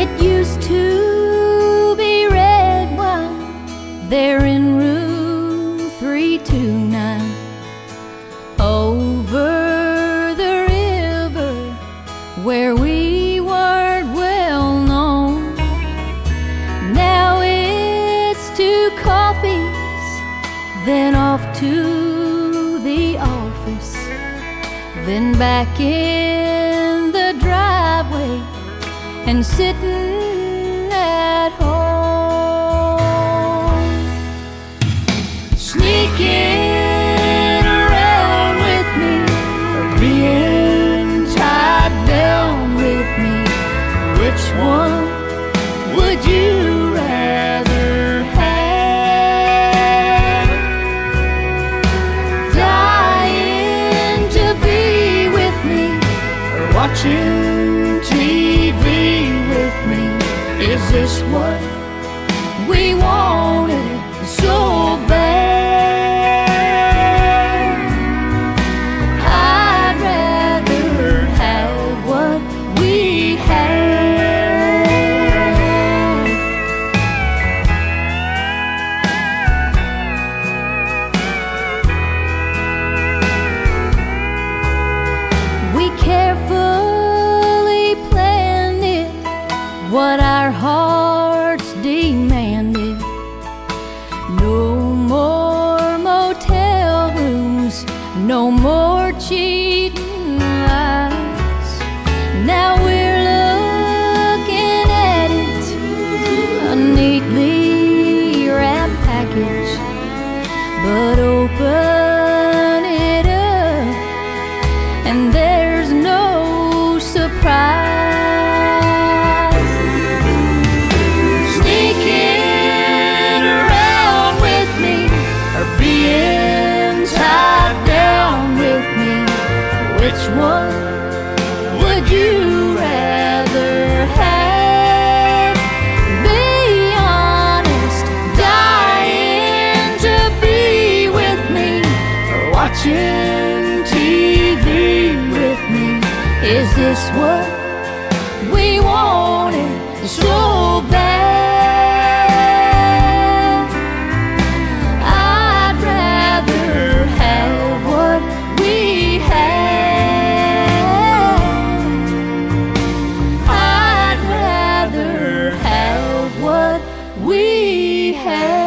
It used to be red wine there in room 329 over the river where we weren't well known. Now it's two coffees, then off to the office, then back in the driveway and sitting at home. Sneaking around with me, being tied down with me. Which one would you rather have? Dying to be with me, or watching Is this what we wanted no more cheating would you rather have? Be honest, dying to be with me, or watching TV with me. Is this what we wanted へ。